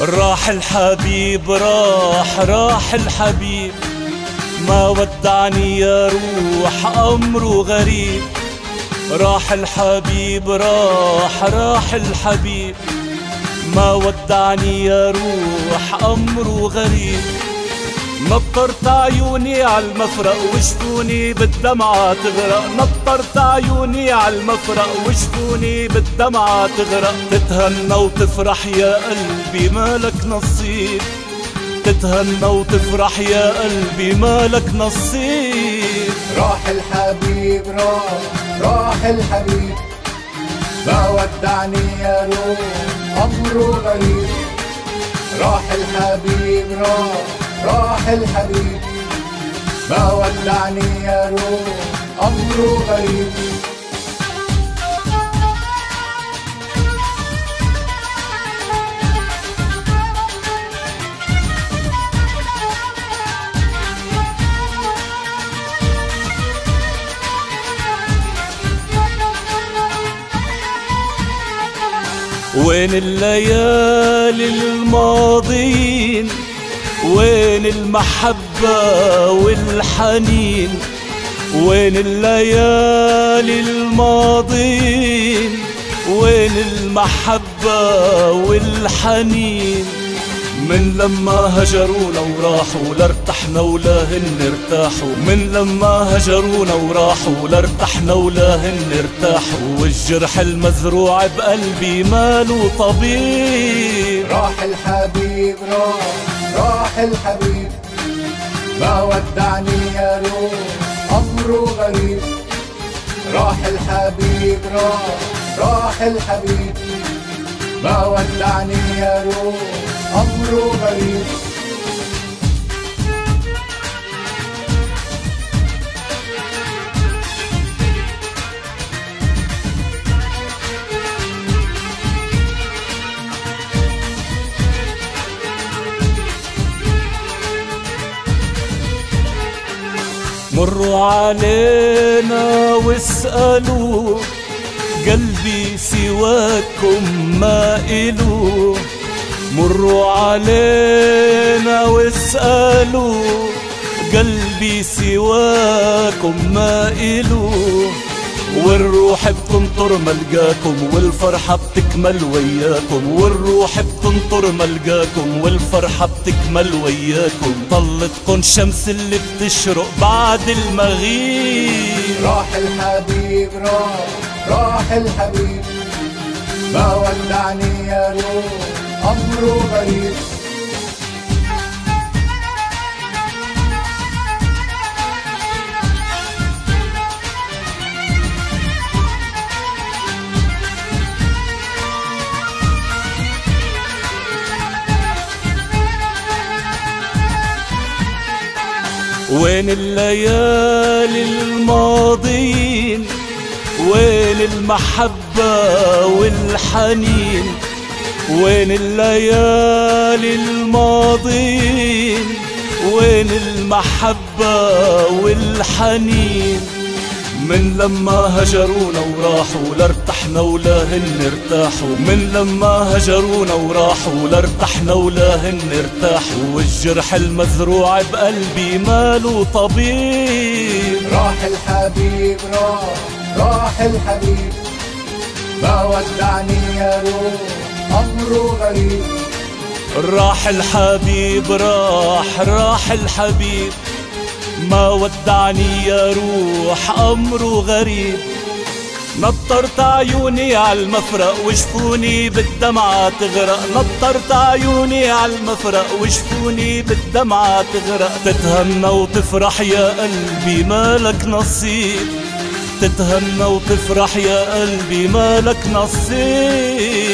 راح الحبيب راح راح الحبيب. ما ودعني يا روح أمره غريب. راح الحبيب راح راح الحبيب. ما ودعني يا روح أمره غريب. نطرت عيوني على المفرق وشفوني بالدمعة تغرق. نطرت عيوني على المفرق وشفوني بالدمعة تغرق. تتهنى وتفرح يا قلبي مالك نصيب. تتهنى وتفرح يا قلبي مالك نصيب. راح الحبيب راح راح الحبيب. ما ودعني يا روح أمره غريب. راح الحبيب راح راح الحبيب ما ودعني يا روح أمره غريب. وين الليالي الماضيين؟ وين المحبة والحنين؟ وين الليالي الماضيين وين المحبة والحنين؟ من لما هجرونا وراحوا لارتحنا ولا هن ارتاحوا. من لما هجرونا وراحوا لارتحنا ولا هن ارتاحوا. والجرح المزروع بقلبي ماله طبيب. راح الحبيب راح الحبيب ما ودعني يا روح أمره غريب. راح الحبيب راح راح الحبيب. ما ودعني يا روح أمره غريب. مروا علينا واسألوا قلبي سواكم ما إلو. مروا علينا واسألوا قلبي سواكم ما إلو. والروح بتنطر ملقاكم والفرحة بتكمل وياكم. والروح بتنطر ملقاكم والفرحة بتكمل وياكم. طلتكن شمس اللي بتشرق بعد المغيب. راح الحبيب راح راح الحبيب. ما ودعني يا روح أمره غريب. وين الليالي الماضيين؟ وين المحبة والحنين؟ وين الليالي الماضيين؟ وين المحبة والحنين؟ من لما هجرونا وراحوا لارتحنا ولا هن ارتاحوا. من لما هجرونا وراحوا لارتحنا ولا هن ارتاحوا. والجرح المزروع بقلبي ماله طبيب. راح الحبيب راح راح الحبيب. ما ودعني يا روح أمره غريب. راح الحبيب راح راح الحبيب. ما ودعني يا روح أمره غريب. نطرت عيوني على المفرق وشفوني بالدمعة تغرق. نطرت عيوني على المفرق وشفوني بالدمعة تغرق. تتهنى وتفرح يا قلبي مالك نصيب. تتهنى وتفرح يا قلبي مالك نصيب.